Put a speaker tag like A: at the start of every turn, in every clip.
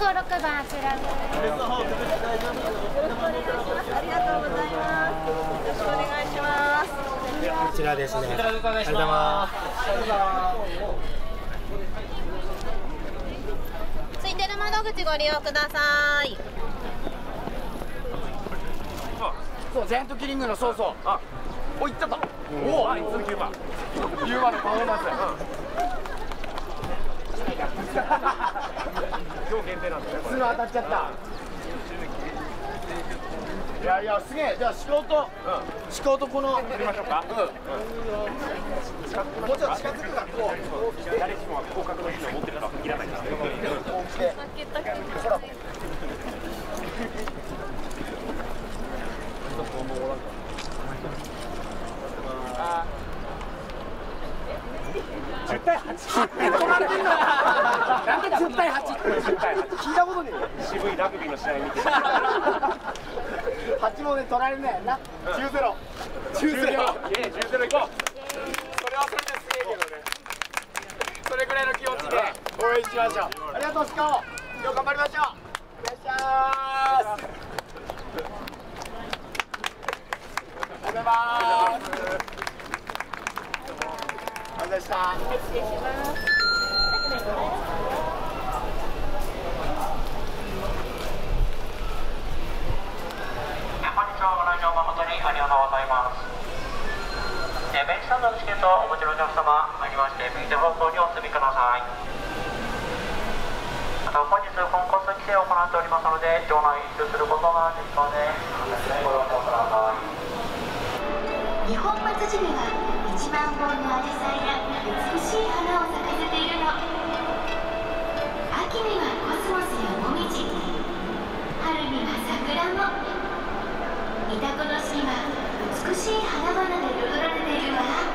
A: 四五六番あちらです。
B: ありがとうございます。よろしくお願いします。
C: こちらですね。
D: お願います。
B: つい。てる窓口ご利用ください。
D: そう、ジャイアントキリングのそうそう。あ、お、行っちゃった。おお、いつ9番。9番のパフォーマンス。今日限定なんだね。普通当たっちゃった。いやいや、すげえ。じゃあ、思考と、思考とこの。やりましょうか。うん。もうちょっと近づくから、こう。誰しもが広角の機能を持ってるとは限らないから。こう来て。ほら。10対8取られてんだなんでだ10対8 10対8聞いたことねえ渋いラグビーの試合見て。8もね取られるねな。10ゼロ。10ゼロ。いえ10ゼロいこう。それはそれですげえけどね。それぐらいの気持ちで。応援しましょう。ありがとうスカオ今日頑張りましょう。お願いします。ありがとうございます。ありがとうございました。失礼します。
E: 本日はご来場誠にありがとうございます。えーベンチサンドのチケットをお持ちのお客様、ありまして、右手方向にお進みください。また本日、コンコース規制を行っておりますので、場内入場することができますので、ご了承ください。
A: 日本松寺では一万本のアジサイが美しい花を咲かせているの美しい花々で彩られているわ。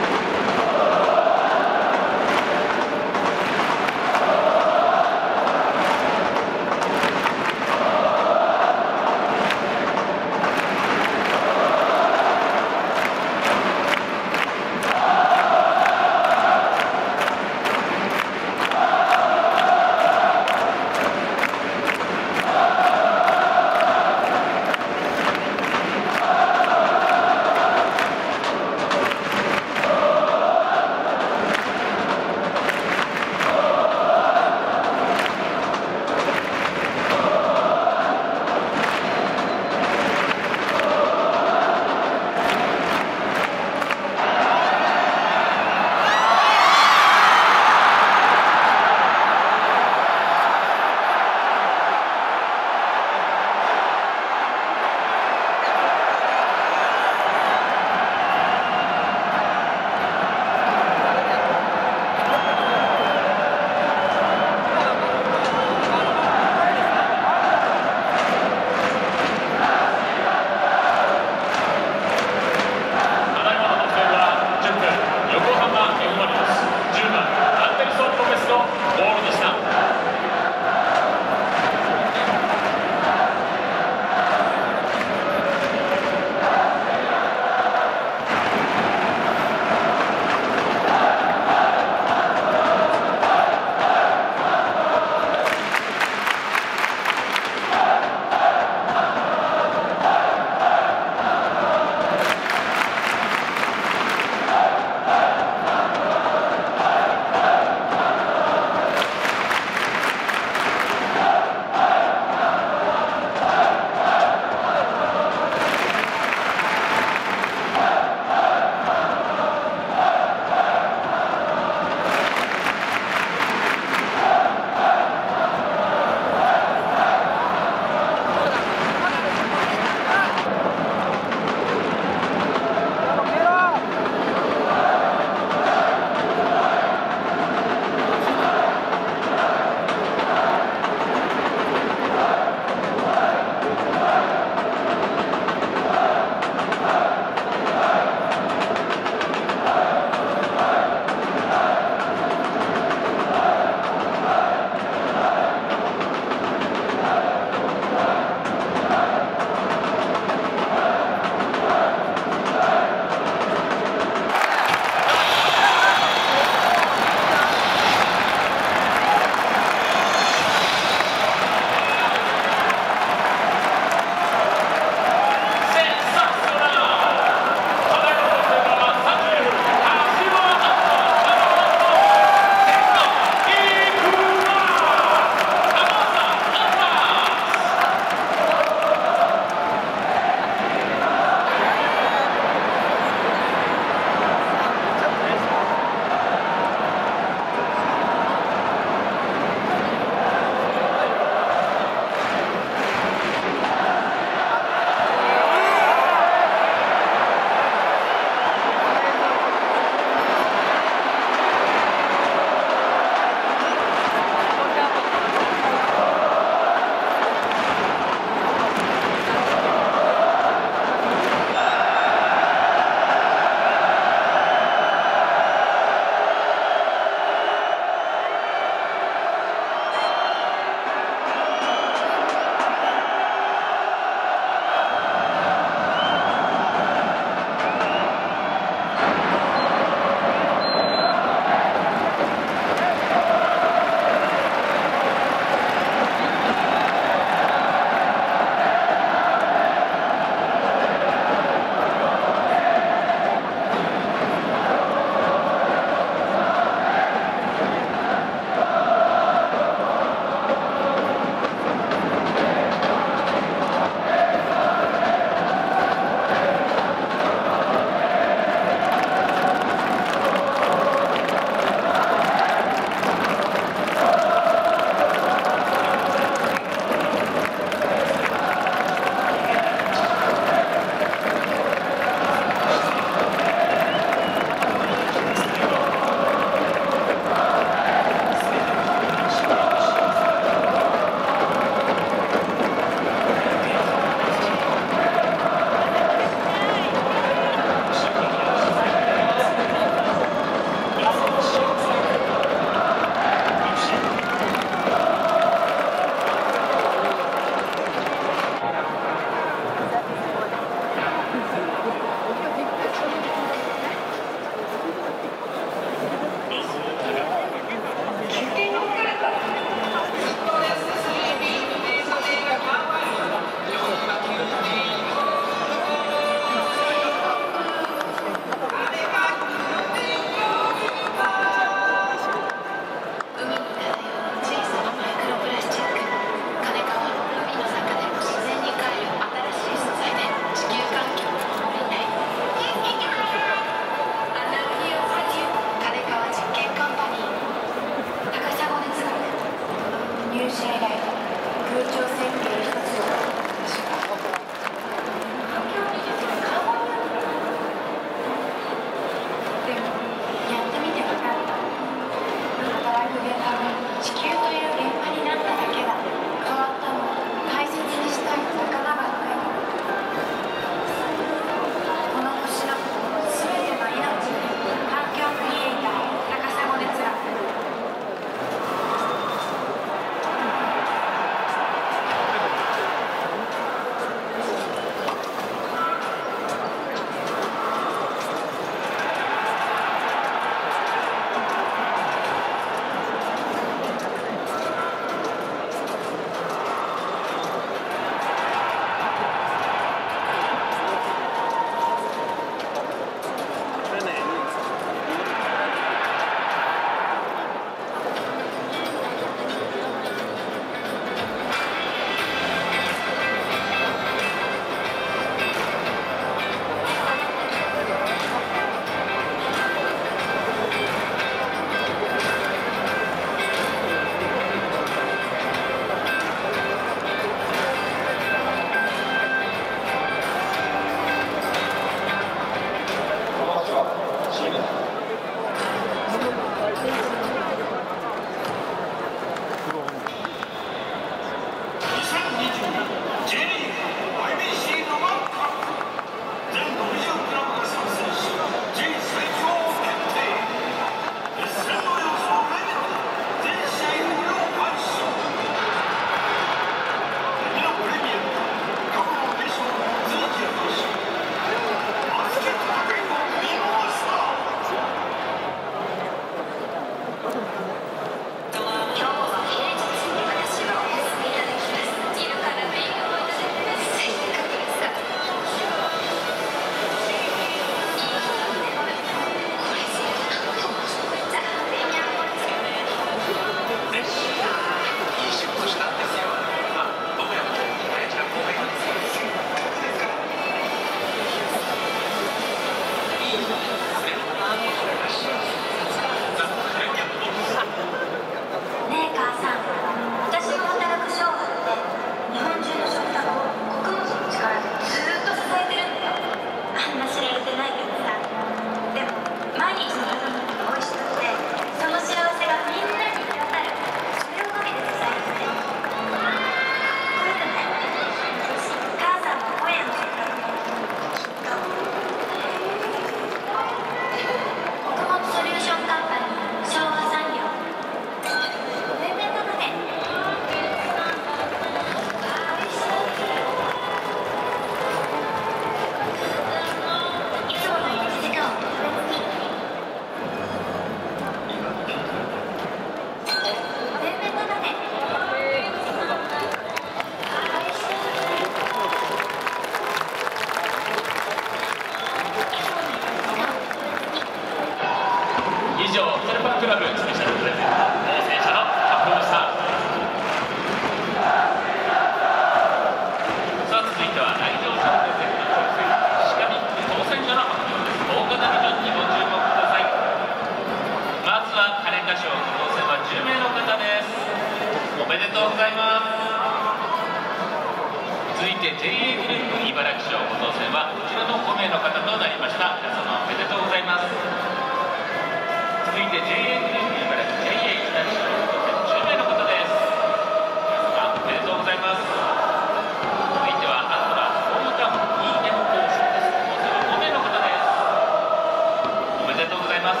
C: ます。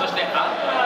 C: そしてアントラ